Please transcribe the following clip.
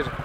işleri.